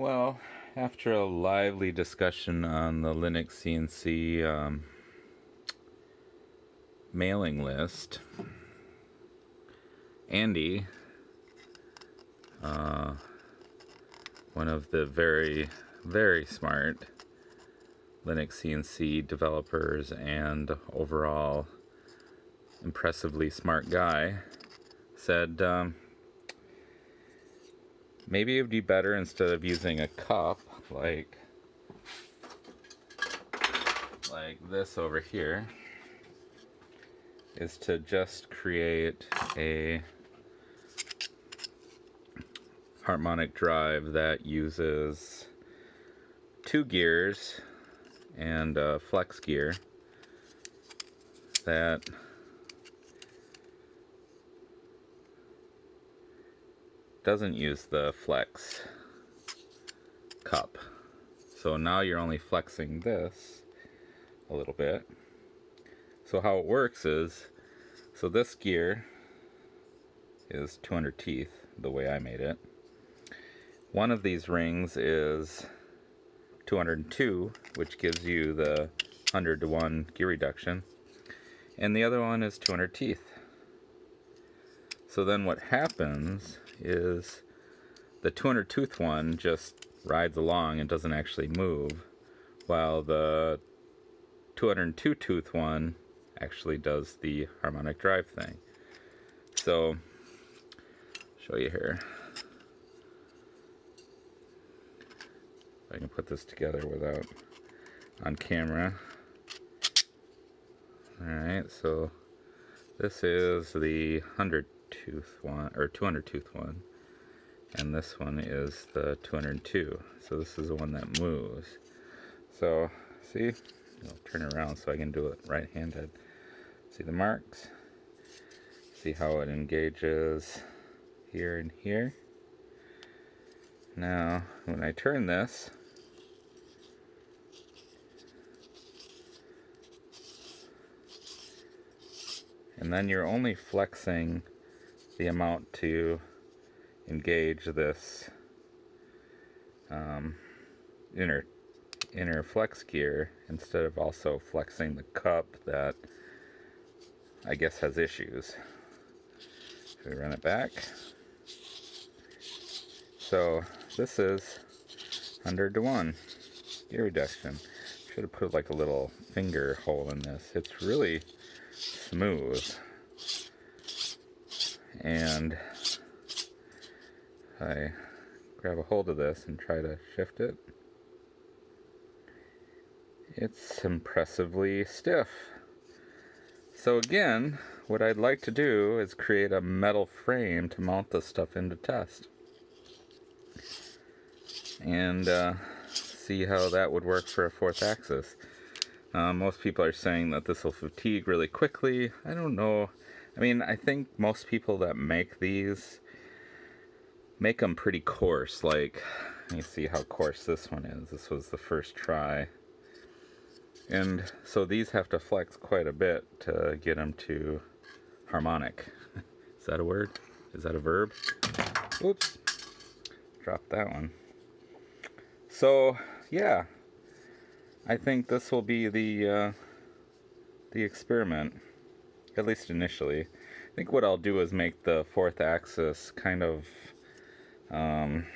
Well, after a lively discussion on the Linux CNC um, mailing list, Andy, uh, one of the very, very smart Linux CNC developers and overall impressively smart guy, said, um, maybe it would be better instead of using a cup like like this over here is to just create a harmonic drive that uses two gears and a flex gear that doesn't use the flex cup. So now you're only flexing this a little bit. So how it works is, so this gear is 200 teeth, the way I made it. One of these rings is 202, which gives you the 100 to 1 gear reduction. And the other one is 200 teeth. So then what happens is the 200 tooth one just rides along and doesn't actually move, while the 202 tooth one actually does the harmonic drive thing. So, show you here. I can put this together without on camera. Alright, so this is the 100 tooth one, or 200 tooth one. And this one is the 202. So this is the one that moves. So, see? I'll turn around so I can do it right-handed. See the marks? See how it engages here and here? Now, when I turn this, and then you're only flexing the amount to engage this um, inner inner flex gear instead of also flexing the cup that I guess has issues. So we run it back. So this is 100 to 1 gear reduction. Should have put like a little finger hole in this. It's really smooth and I grab a hold of this and try to shift it, it's impressively stiff. So again, what I'd like to do is create a metal frame to mount this stuff into test. And uh, see how that would work for a fourth axis. Uh, most people are saying that this will fatigue really quickly. I don't know I mean, I think most people that make these make them pretty coarse. Like, let me see how coarse this one is. This was the first try. And so these have to flex quite a bit to get them to harmonic. Is that a word? Is that a verb? Oops. Dropped that one. So, yeah. I think this will be the, uh, the experiment at least initially. I think what I'll do is make the fourth axis kind of um,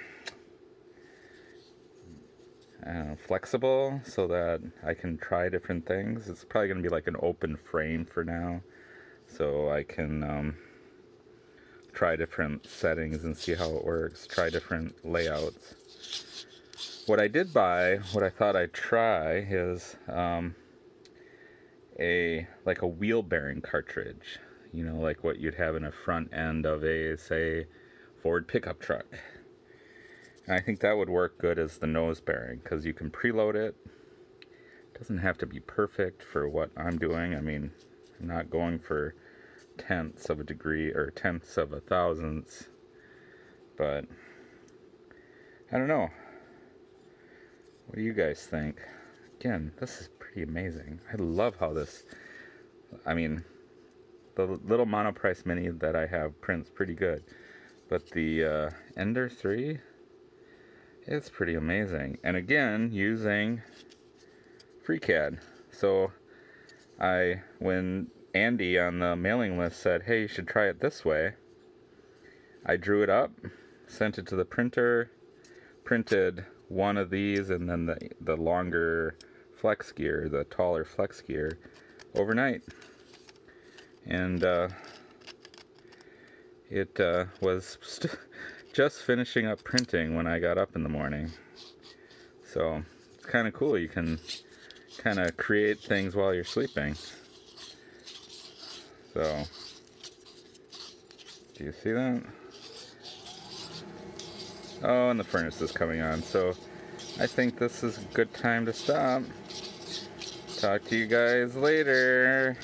flexible so that I can try different things. It's probably going to be like an open frame for now, so I can um, try different settings and see how it works, try different layouts. What I did buy, what I thought I'd try is um, a like a wheel bearing cartridge you know like what you'd have in a front end of a say Ford pickup truck. And I think that would work good as the nose bearing because you can preload it. Doesn't have to be perfect for what I'm doing. I mean I'm not going for tenths of a degree or tenths of a thousandths but I don't know. What do you guys think again this is pretty amazing. I love how this, I mean, the little monoprice mini that I have prints pretty good. But the uh, Ender 3, It's pretty amazing. And again, using FreeCAD. So I, when Andy on the mailing list said, hey, you should try it this way, I drew it up, sent it to the printer, printed one of these and then the, the longer flex gear, the taller flex gear, overnight. And uh, it uh, was just finishing up printing when I got up in the morning. So it's kind of cool. You can kind of create things while you're sleeping. So, do you see that? Oh, and the furnace is coming on. So I think this is a good time to stop. Talk to you guys later.